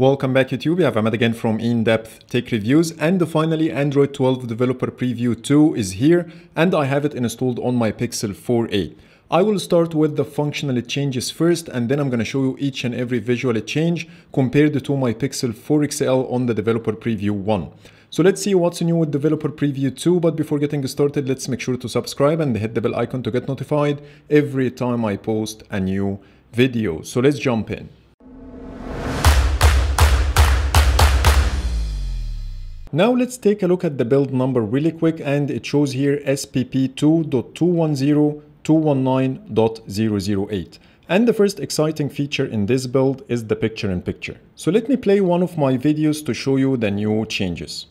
Welcome back YouTube, I have Ahmed again from In-Depth Tech Reviews and finally Android 12 Developer Preview 2 is here and I have it installed on my Pixel 4a. I will start with the functional changes first and then I'm going to show you each and every visual change compared to my Pixel 4 XL on the Developer Preview 1. So let's see what's new with Developer Preview 2 but before getting started let's make sure to subscribe and hit the bell icon to get notified every time I post a new video. So let's jump in. Now let's take a look at the build number really quick and it shows here SPP2.210.219.008. And the first exciting feature in this build is the picture-in-picture. -picture. So let me play one of my videos to show you the new changes.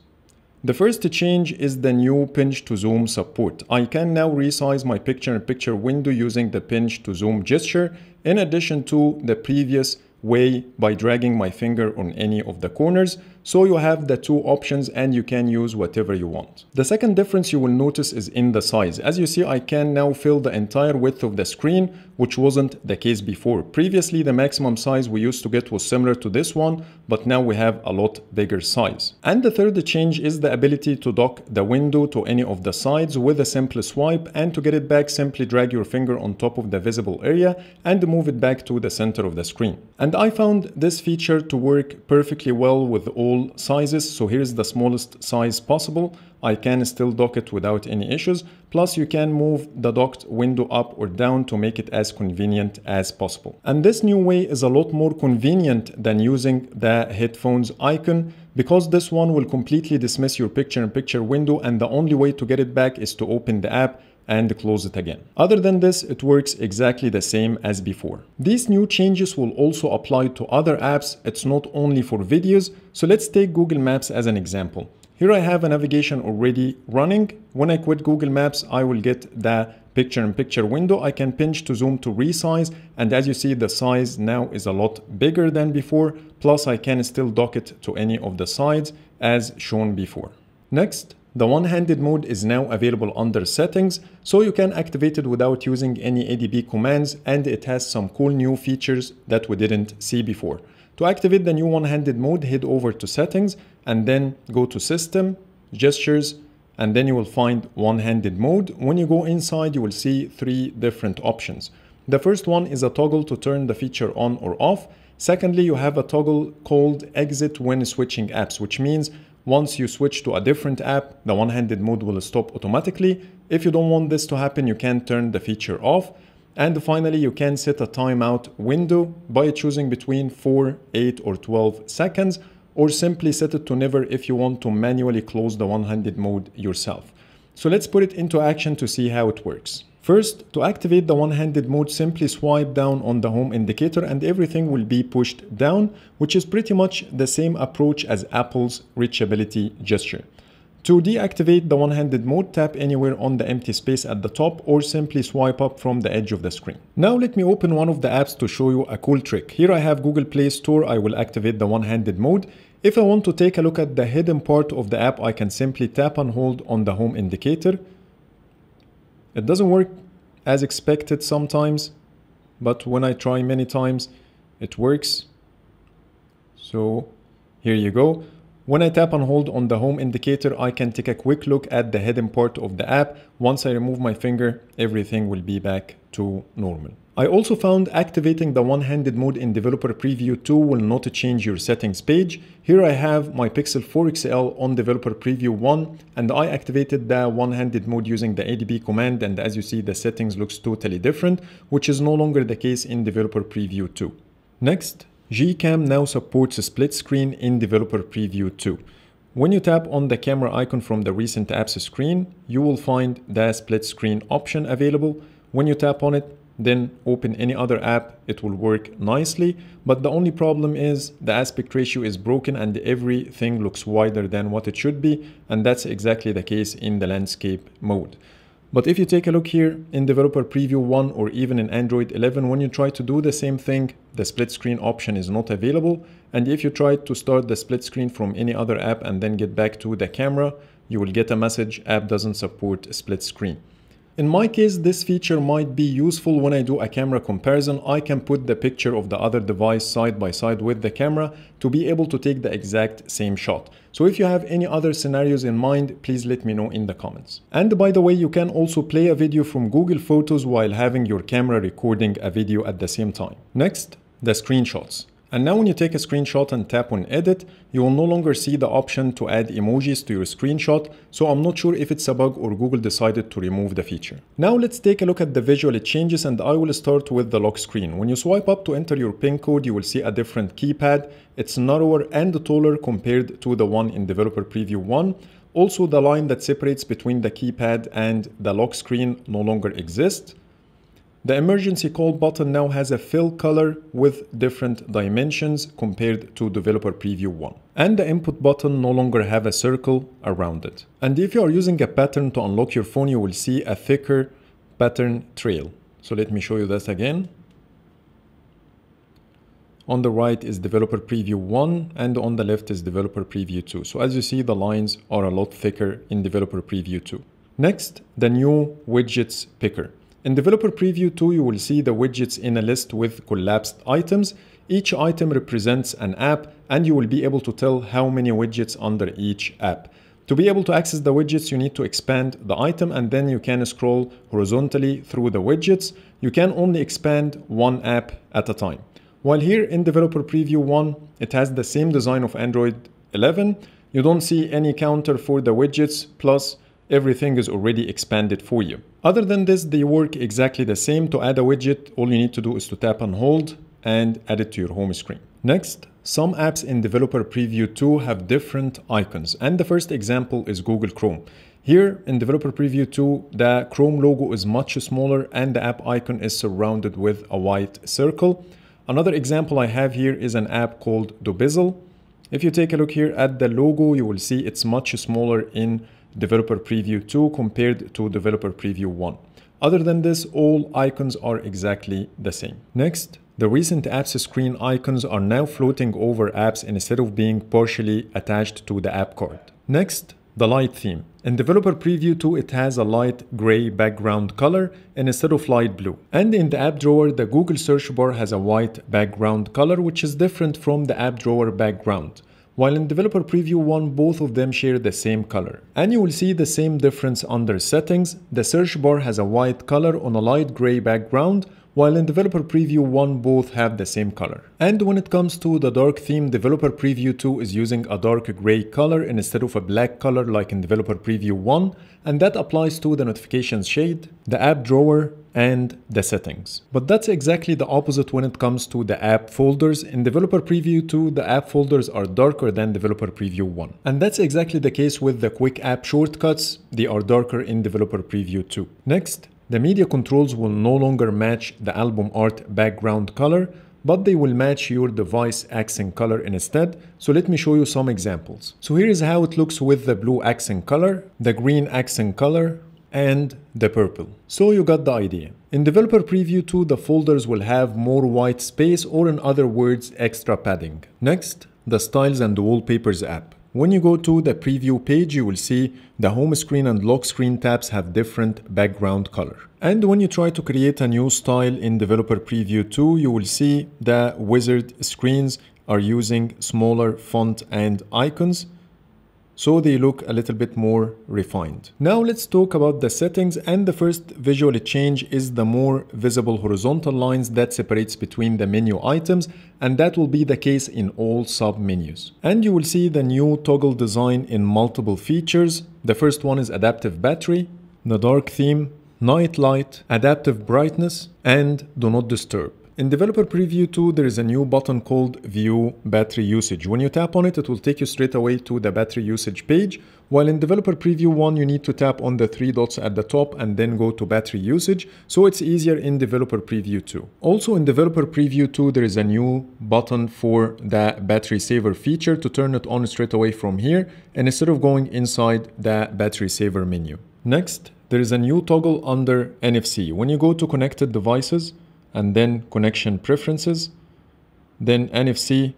The first change is the new pinch to zoom support. I can now resize my picture-in-picture -picture window using the pinch to zoom gesture in addition to the previous way by dragging my finger on any of the corners so you have the two options and you can use whatever you want. The second difference you will notice is in the size. As you see, I can now fill the entire width of the screen, which wasn't the case before. Previously, the maximum size we used to get was similar to this one, but now we have a lot bigger size. And the third change is the ability to dock the window to any of the sides with a simple swipe and to get it back, simply drag your finger on top of the visible area and move it back to the center of the screen. And I found this feature to work perfectly well with all sizes. So here's the smallest size possible. I can still dock it without any issues. Plus you can move the docked window up or down to make it as convenient as possible. And this new way is a lot more convenient than using the headphones icon because this one will completely dismiss your picture-in-picture -picture window and the only way to get it back is to open the app and close it again. Other than this, it works exactly the same as before. These new changes will also apply to other apps. It's not only for videos. So let's take Google Maps as an example. Here I have a navigation already running. When I quit Google Maps, I will get the picture-in-picture -picture window. I can pinch to zoom to resize. And as you see, the size now is a lot bigger than before. Plus, I can still dock it to any of the sides as shown before. Next, the one-handed mode is now available under settings, so you can activate it without using any ADB commands and it has some cool new features that we didn't see before. To activate the new one-handed mode, head over to settings and then go to system, gestures, and then you will find one-handed mode. When you go inside, you will see three different options. The first one is a toggle to turn the feature on or off. Secondly, you have a toggle called exit when switching apps, which means once you switch to a different app, the one-handed mode will stop automatically. If you don't want this to happen, you can turn the feature off. And finally, you can set a timeout window by choosing between 4, 8 or 12 seconds or simply set it to never if you want to manually close the one-handed mode yourself. So let's put it into action to see how it works. First, to activate the one-handed mode, simply swipe down on the home indicator and everything will be pushed down, which is pretty much the same approach as Apple's reachability gesture. To deactivate the one-handed mode, tap anywhere on the empty space at the top or simply swipe up from the edge of the screen. Now let me open one of the apps to show you a cool trick. Here I have Google Play Store, I will activate the one-handed mode. If I want to take a look at the hidden part of the app, I can simply tap and hold on the home indicator it doesn't work as expected sometimes, but when I try many times, it works. So here you go. When I tap and hold on the home indicator, I can take a quick look at the hidden part of the app. Once I remove my finger, everything will be back to normal. I also found activating the one-handed mode in Developer Preview 2 will not change your settings page. Here I have my Pixel 4 XL on Developer Preview 1 and I activated the one-handed mode using the ADB command and as you see the settings looks totally different which is no longer the case in Developer Preview 2. Next, Gcam now supports a split screen in Developer Preview 2. When you tap on the camera icon from the recent apps screen, you will find the split screen option available. When you tap on it, then open any other app, it will work nicely. But the only problem is the aspect ratio is broken and everything looks wider than what it should be. And that's exactly the case in the landscape mode. But if you take a look here in Developer Preview 1 or even in Android 11, when you try to do the same thing, the split screen option is not available. And if you try to start the split screen from any other app and then get back to the camera, you will get a message app doesn't support split screen. In my case, this feature might be useful when I do a camera comparison. I can put the picture of the other device side by side with the camera to be able to take the exact same shot. So if you have any other scenarios in mind, please let me know in the comments. And by the way, you can also play a video from Google Photos while having your camera recording a video at the same time. Next, the screenshots. And now when you take a screenshot and tap on edit, you will no longer see the option to add emojis to your screenshot, so I'm not sure if it's a bug or Google decided to remove the feature. Now let's take a look at the visual changes and I will start with the lock screen. When you swipe up to enter your PIN code, you will see a different keypad. It's narrower and taller compared to the one in Developer Preview 1. Also, the line that separates between the keypad and the lock screen no longer exists. The emergency call button now has a fill color with different dimensions compared to developer preview 1. And the input button no longer have a circle around it. And if you are using a pattern to unlock your phone, you will see a thicker pattern trail. So let me show you that again. On the right is developer preview 1 and on the left is developer preview 2. So as you see, the lines are a lot thicker in developer preview 2. Next, the new widgets picker. In Developer Preview 2, you will see the widgets in a list with collapsed items. Each item represents an app and you will be able to tell how many widgets under each app. To be able to access the widgets, you need to expand the item and then you can scroll horizontally through the widgets. You can only expand one app at a time. While here in Developer Preview 1, it has the same design of Android 11. You don't see any counter for the widgets, plus everything is already expanded for you. Other than this, they work exactly the same. To add a widget, all you need to do is to tap and hold and add it to your home screen. Next, some apps in Developer Preview 2 have different icons. And the first example is Google Chrome. Here in Developer Preview 2, the Chrome logo is much smaller and the app icon is surrounded with a white circle. Another example I have here is an app called Dubizzle. If you take a look here at the logo, you will see it's much smaller in Developer Preview 2 compared to Developer Preview 1. Other than this, all icons are exactly the same. Next, the recent apps screen icons are now floating over apps instead of being partially attached to the app card. Next, the light theme. In Developer Preview 2, it has a light gray background color instead of light blue. And in the app drawer, the Google search bar has a white background color, which is different from the app drawer background. While in Developer Preview 1, both of them share the same color. And you will see the same difference under settings. The search bar has a white color on a light gray background, while in Developer Preview 1 both have the same color. And when it comes to the dark theme, Developer Preview 2 is using a dark gray color instead of a black color like in Developer Preview 1, and that applies to the notifications shade, the app drawer, and the settings. But that's exactly the opposite when it comes to the app folders. In Developer Preview 2, the app folders are darker than Developer Preview 1. And that's exactly the case with the quick app shortcuts. They are darker in Developer Preview 2. Next, the media controls will no longer match the album art background color, but they will match your device accent color instead. So let me show you some examples. So here is how it looks with the blue accent color, the green accent color, and the purple. So you got the idea. In Developer Preview 2, the folders will have more white space or in other words, extra padding. Next, the Styles and Wallpapers app. When you go to the preview page, you will see the home screen and lock screen tabs have different background color. And when you try to create a new style in Developer Preview 2, you will see the wizard screens are using smaller font and icons so they look a little bit more refined. Now let's talk about the settings and the first visual change is the more visible horizontal lines that separates between the menu items and that will be the case in all sub menus. And you will see the new toggle design in multiple features. The first one is adaptive battery, the dark theme, night light, adaptive brightness, and do not disturb. In Developer Preview 2, there is a new button called View Battery Usage. When you tap on it, it will take you straight away to the battery usage page. While in Developer Preview 1, you need to tap on the three dots at the top and then go to battery usage, so it's easier in Developer Preview 2. Also in Developer Preview 2, there is a new button for the battery saver feature to turn it on straight away from here, and instead of going inside the battery saver menu. Next, there is a new toggle under NFC. When you go to connected devices, and then connection preferences. Then NFC,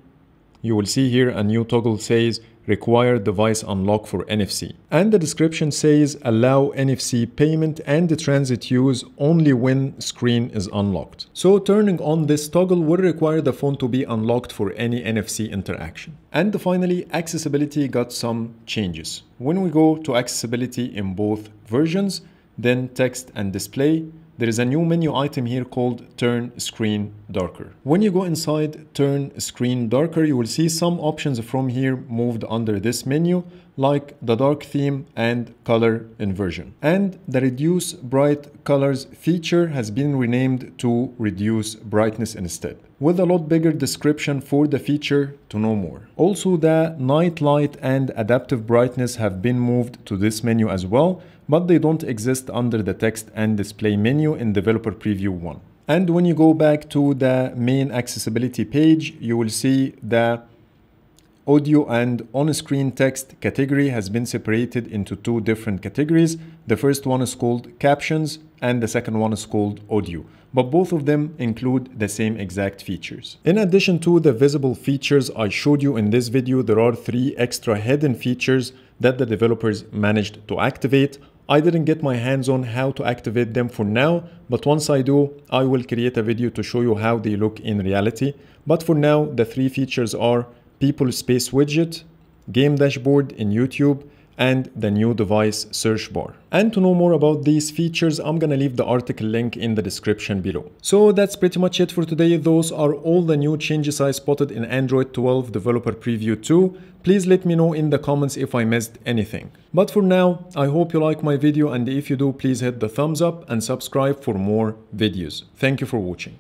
you will see here a new toggle says require device unlock for NFC. And the description says allow NFC payment and the transit use only when screen is unlocked. So turning on this toggle will require the phone to be unlocked for any NFC interaction. And finally, accessibility got some changes. When we go to accessibility in both versions, then text and display, there is a new menu item here called turn screen darker. When you go inside turn screen darker, you will see some options from here moved under this menu like the dark theme and color inversion. And the reduce bright colors feature has been renamed to reduce brightness instead with a lot bigger description for the feature to know more. Also the night light and adaptive brightness have been moved to this menu as well, but they don't exist under the text and display menu in developer preview 1. And when you go back to the main accessibility page, you will see the audio and on-screen text category has been separated into two different categories. The first one is called captions and the second one is called audio but both of them include the same exact features. In addition to the visible features I showed you in this video, there are three extra hidden features that the developers managed to activate. I didn't get my hands on how to activate them for now, but once I do, I will create a video to show you how they look in reality. But for now, the three features are People Space Widget, Game Dashboard in YouTube, and the new device search bar. And to know more about these features, I'm gonna leave the article link in the description below. So that's pretty much it for today. Those are all the new changes I spotted in Android 12 Developer Preview 2. Please let me know in the comments if I missed anything. But for now, I hope you like my video and if you do, please hit the thumbs up and subscribe for more videos. Thank you for watching.